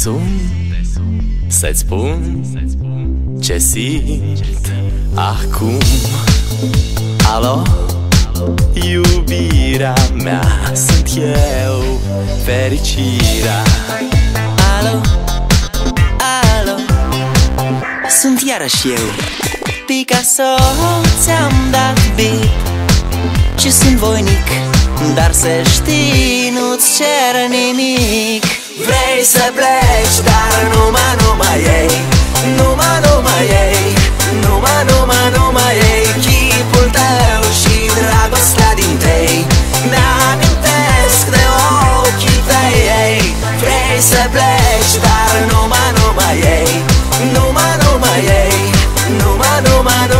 sun să-ți spun ce simt acum. Alo, iubirea mea Sunt eu, fericirea. Alo, alo? Sunt iarăși eu. Picasso Ți-am dat bip Și sunt voinic Dar să știi Nu-ți cer nimic Vrei să pleci Dar numai, numai ei. Numai, numai ei. Numai, numai, numai ei. Chipul tău și dragostea din tei Mi-amintesc de ochii tăi ei. Vrei să pleci Dar numai, numai ei. Numai, numai ei. Numai, numai, numai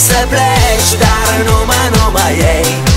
să pleci Dar numai, numai ei.